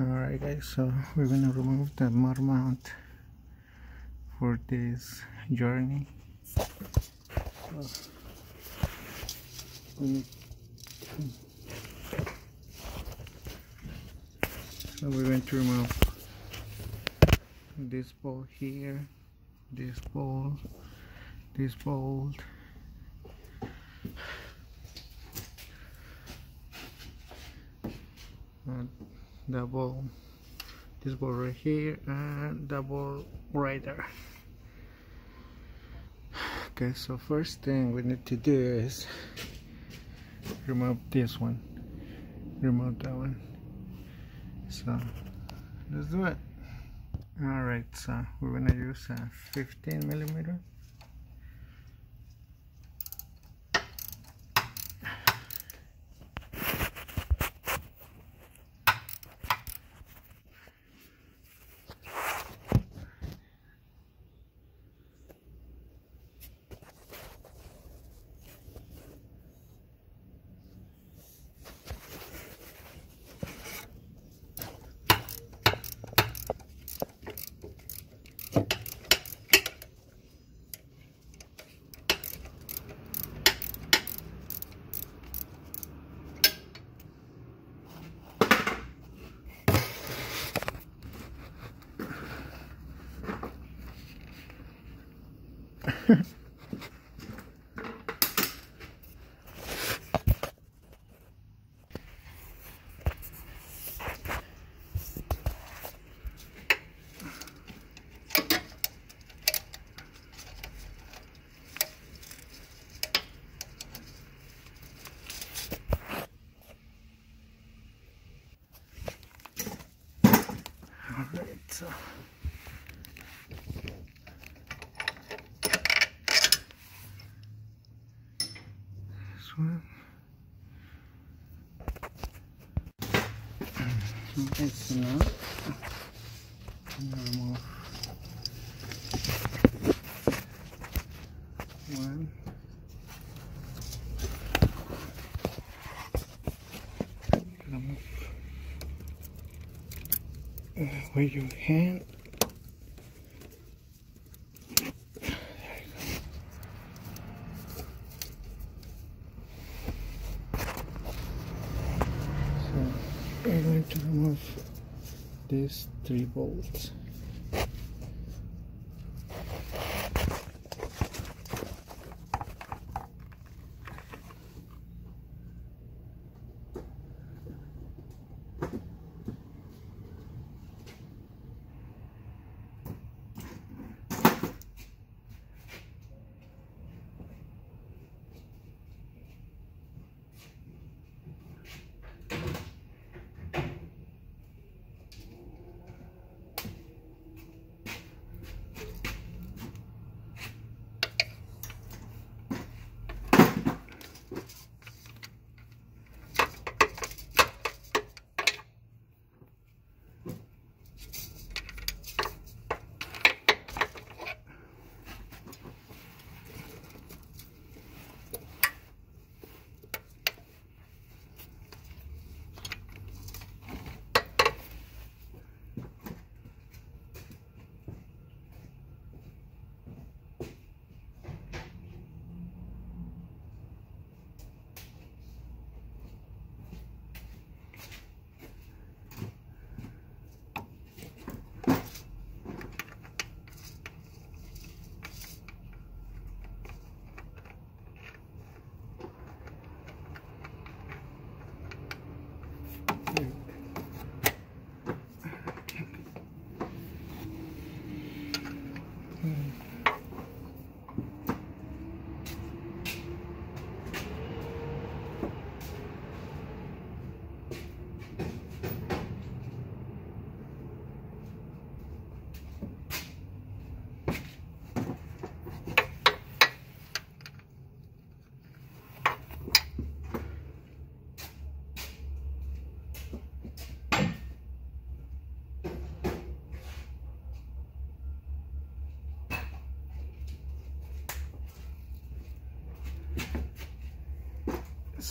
alright guys so we're gonna remove the motor mount for this journey. So, we so we're going to remove this bolt here this bolt this bolt double this ball right here and double right there. Okay so first thing we need to do is remove this one. Remove that one. So let's do it. All right so we're gonna use a 15 millimeter Alright, so this. It's not. Remove one. Remove with your hand. So we're going to remove these three bolts.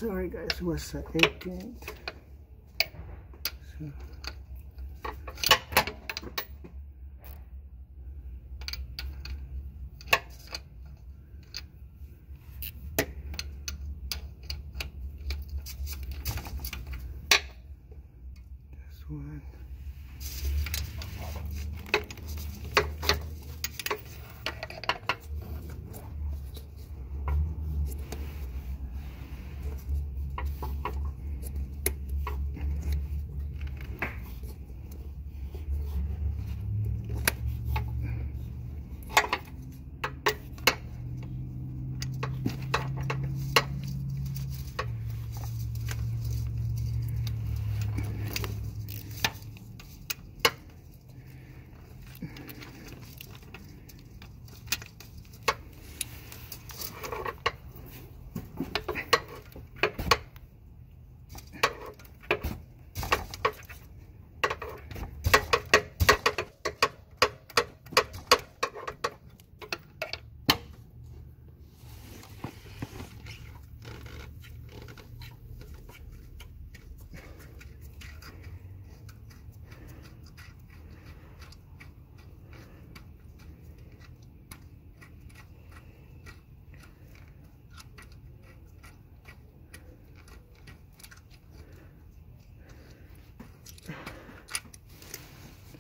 Sorry guys, it was uh, 18th. So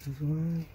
This one.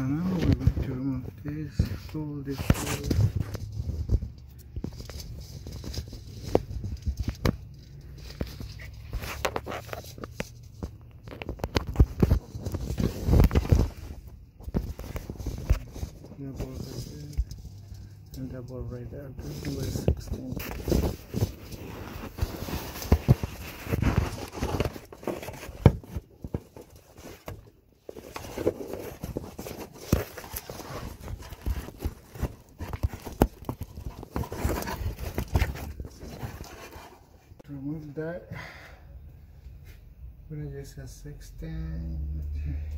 So now we're going to remove this, pull this out. That ball right there, and that ball right there. This number is 16. remove that. Use a 16.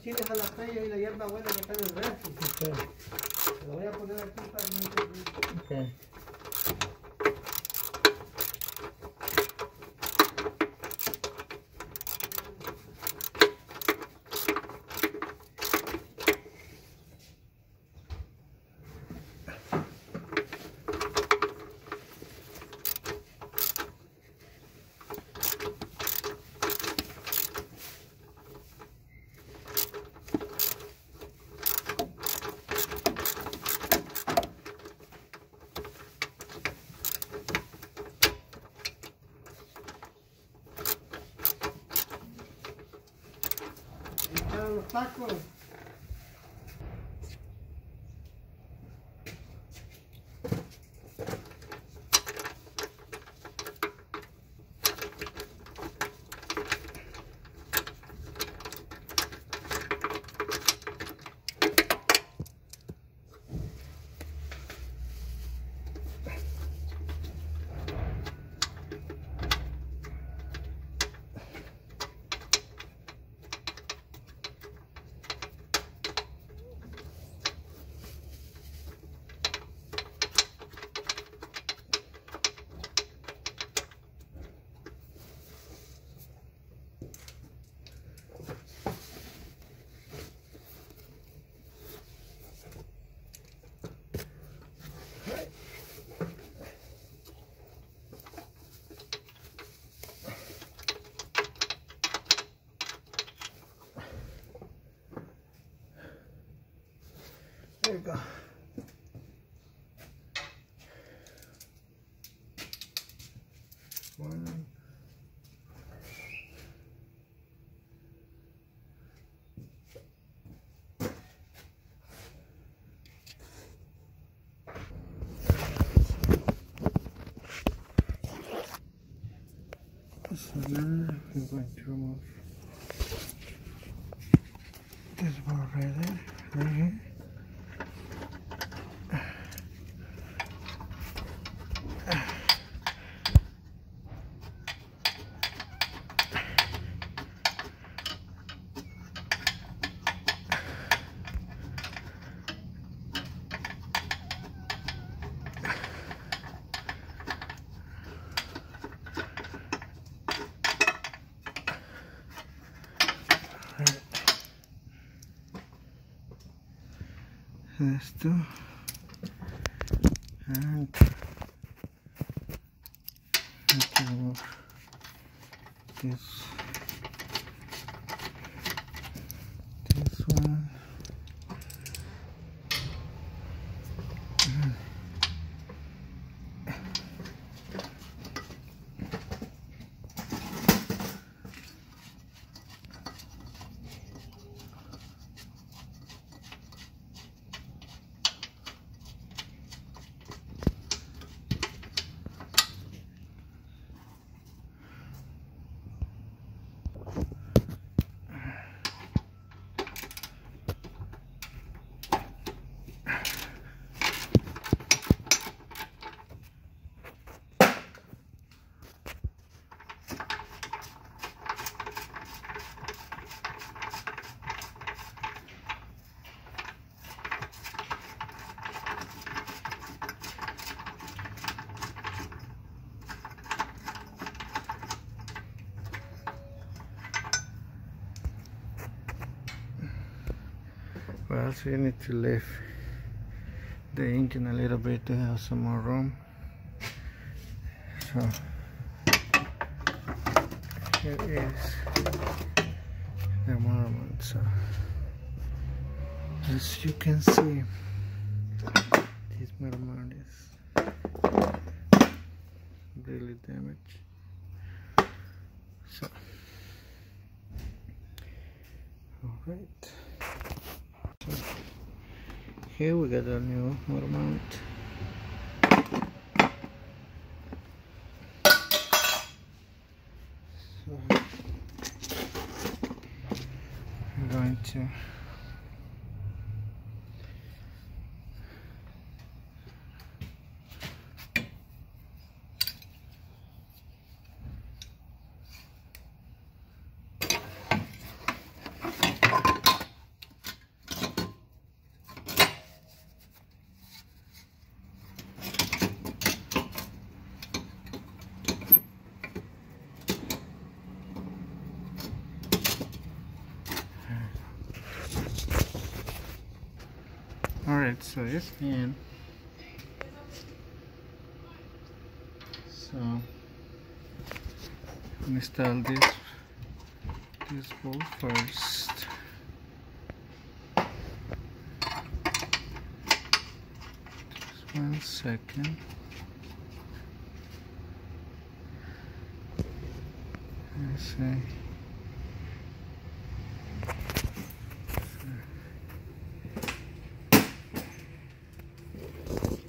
Chiles a la playa y la hierba buena que está en el refri. Tá. You go. One. So now we're going to remove this bar Esto. And we Well, so you need to lift the engine a little bit to have some more room. So here is the motor mount. So as you can see, this motor mount is really damaged. So, all right. So, got a new motor mount. So I'm going to Alright, so it's in. So install this this bolt first. Just one second. Let's see.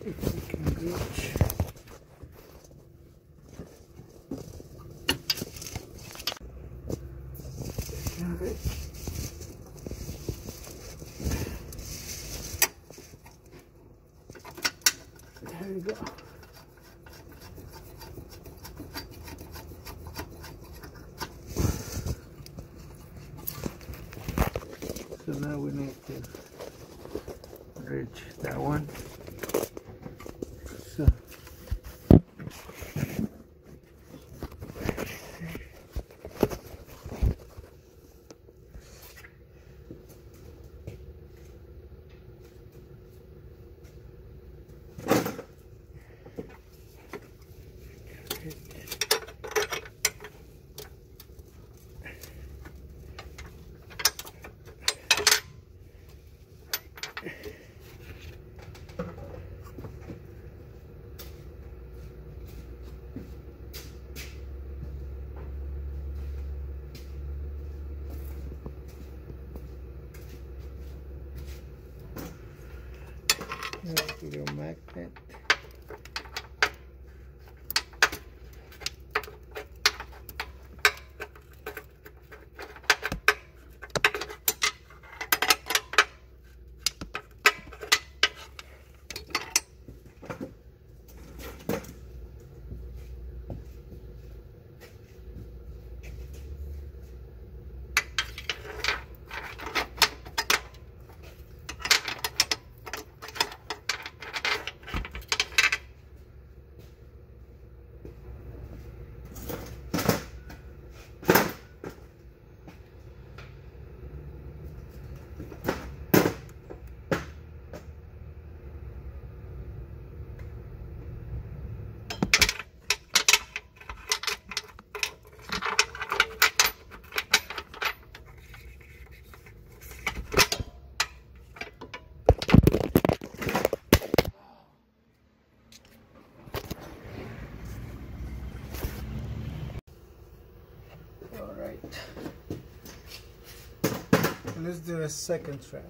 If we can reach. Have it. There you go. So now we need to reach that one. So There's your magnet. All right. Do a second try.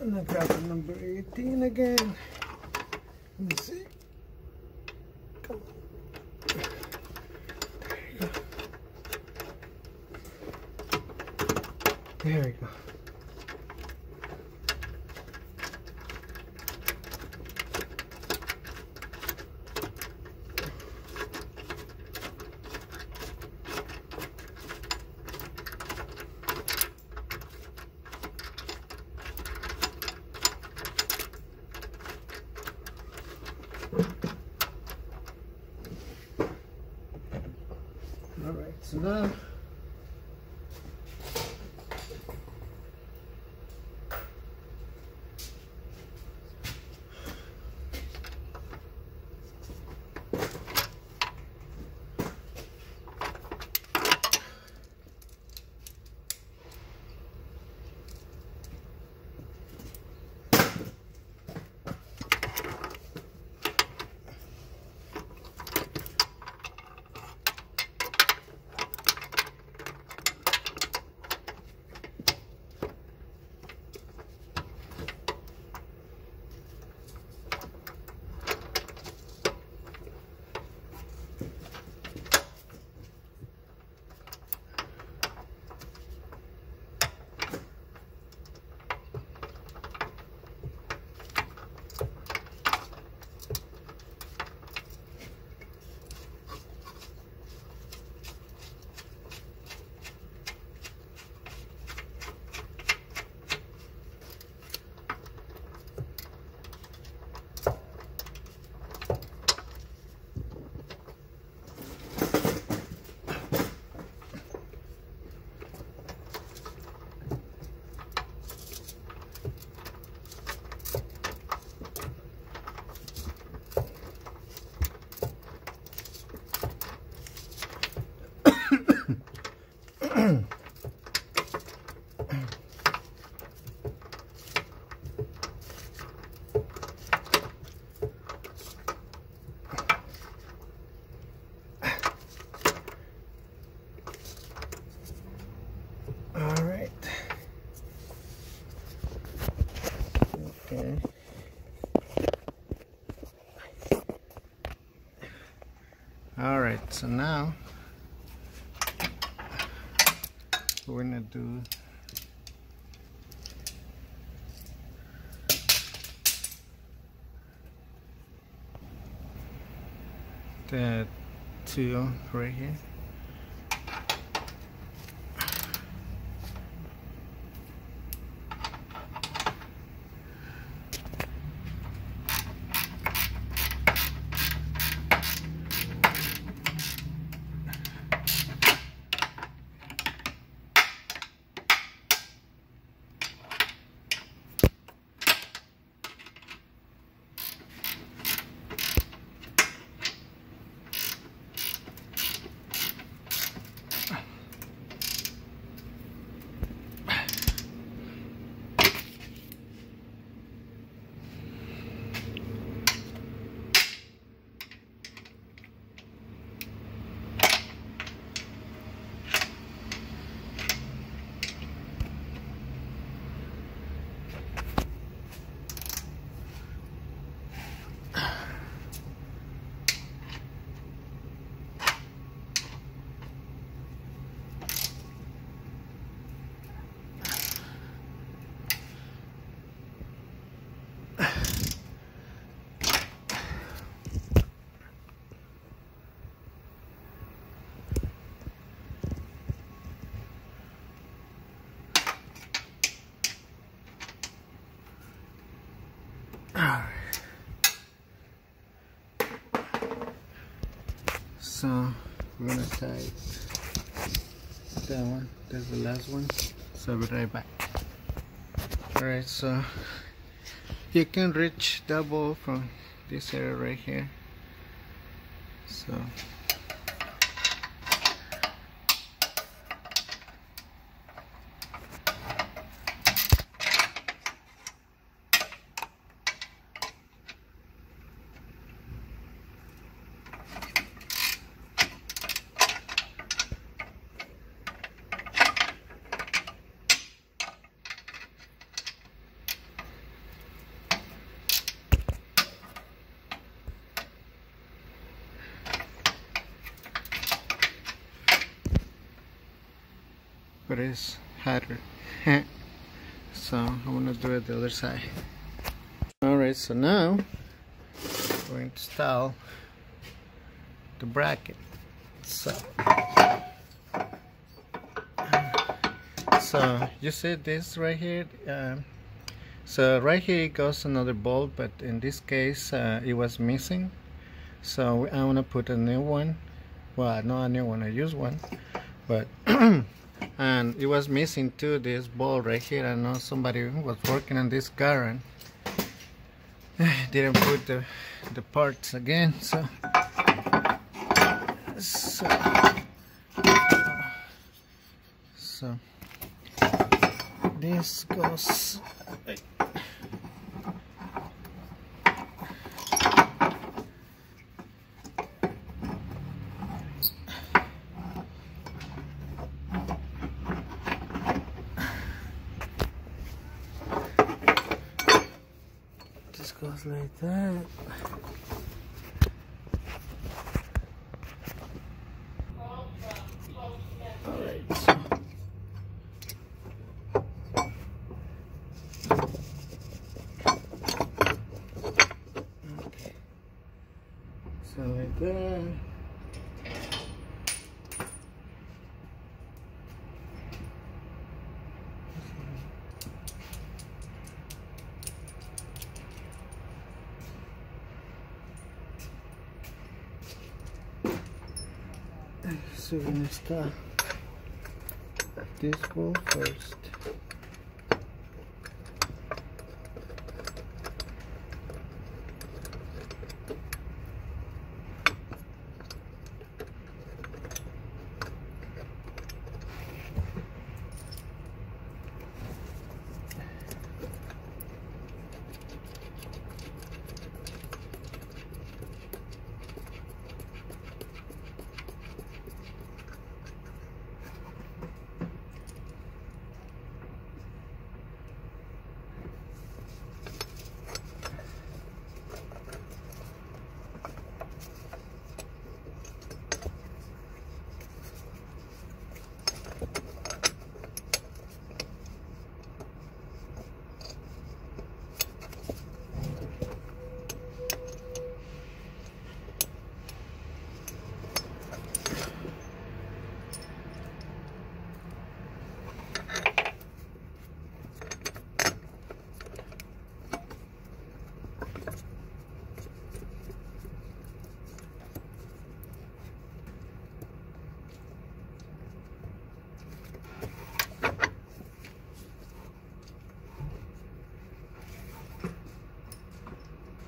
And I got the number 18 again. Let me see. Come on. There you go. There you go. Right, so now we're gonna do the two right here. Alright. So we're gonna tie that one. That's the last one. So I'll be right back. Alright, so you can reach double from this area right here. So but it's harder so I'm gonna do it the other side. Alright so now we're going to install the bracket. So so you see this right here um, so right here goes another bolt but in this case uh, it was missing. So I want to put a new one. Well not a new one I use one but and it was missing too this ball right here. I know somebody was working on this car and didn't put the the parts again so. So. So. This goes just goes like that Alright, so okay. So like that. So we're gonna start this ball first.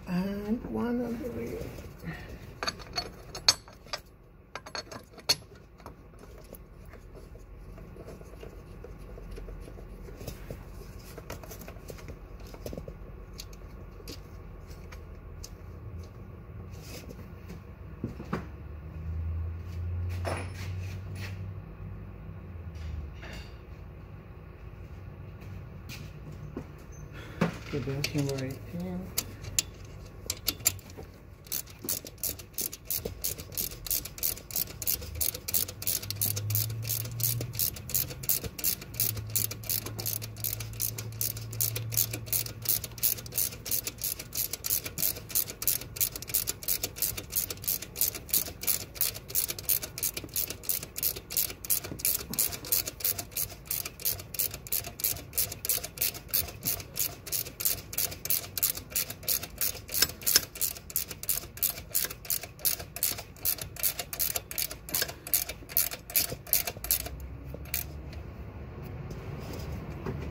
And one on the rear. Camera right here.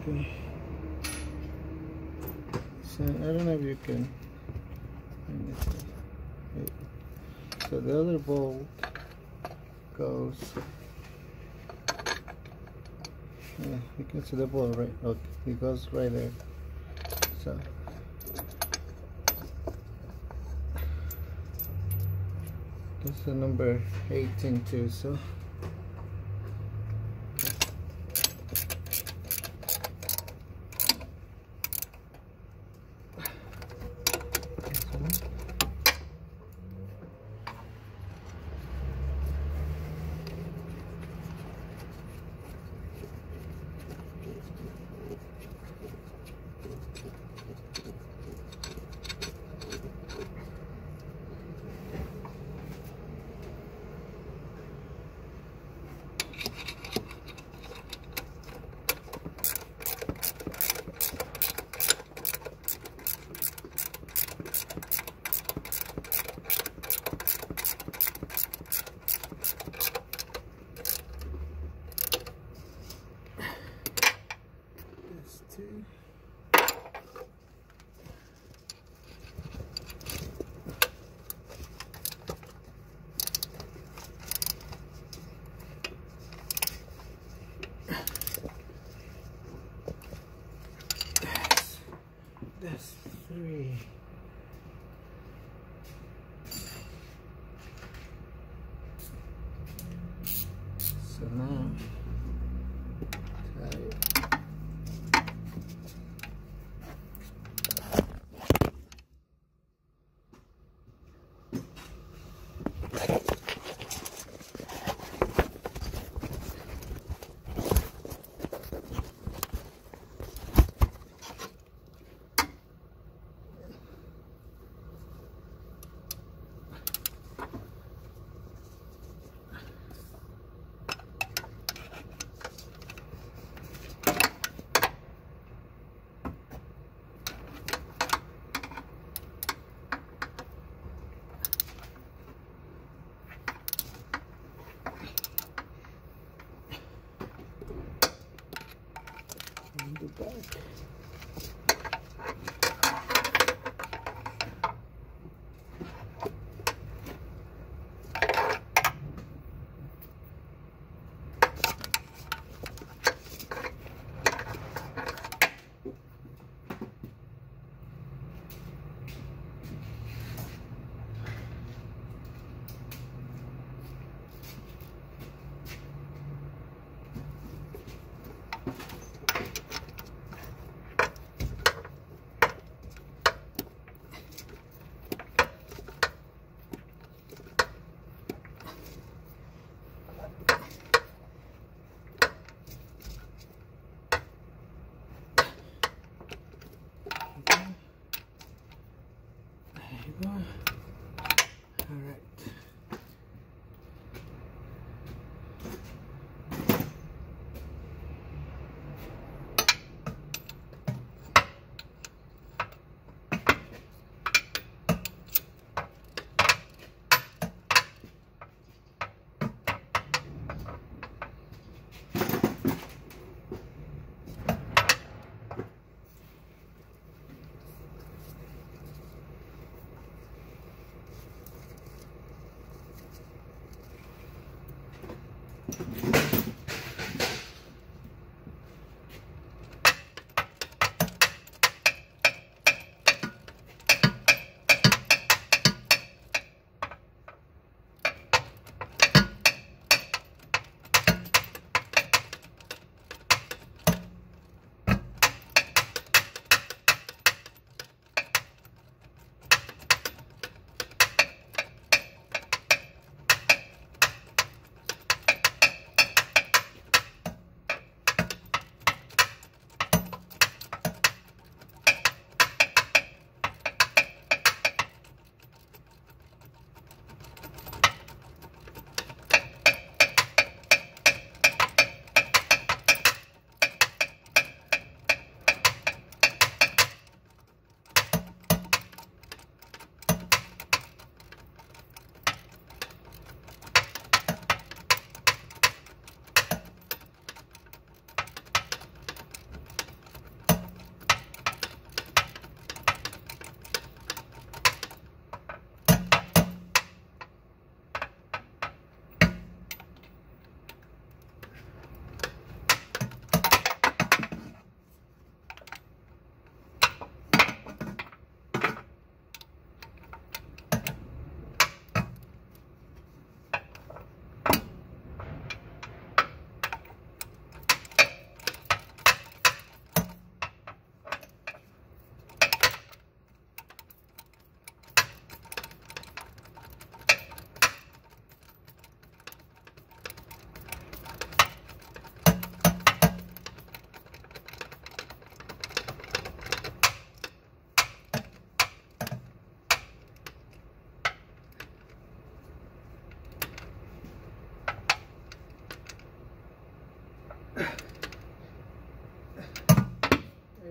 Okay. I don't know if you can. So the other bolt goes. Yeah, you can see the bolt right. Okay, it goes right there. So. This is number 18 too. So.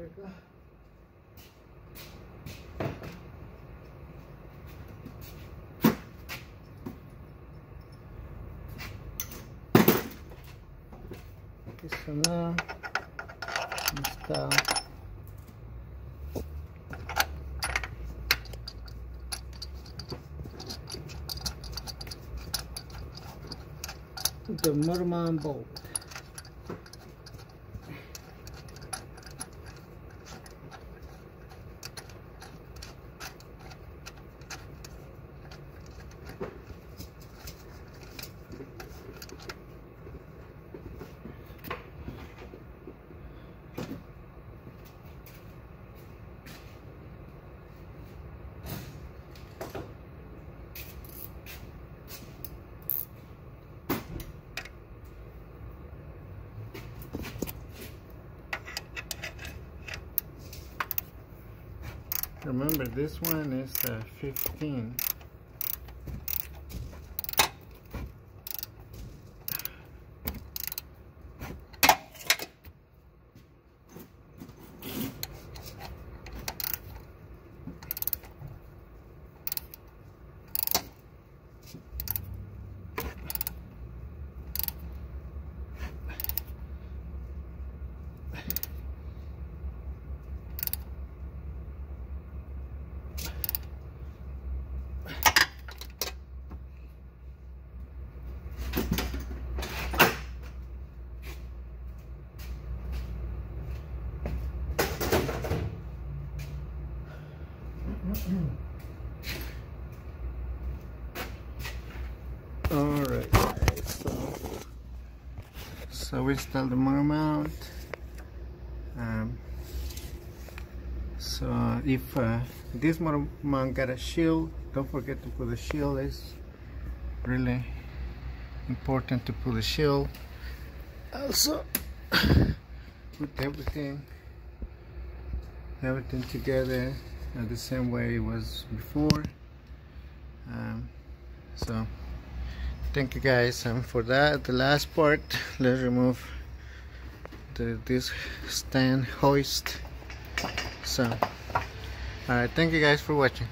There you go. Uh, the Murman bolt. This one is uh, 15. All right, guys. So, so we install the motor mount. Um, so if uh, this motor mount got a shield, don't forget to put the shield. It's really important to put the shield. Also, put everything, everything together uh, the same way it was before. Um, so thank you guys and for that. The last part let's remove the this stand hoist. So all right thank you guys for watching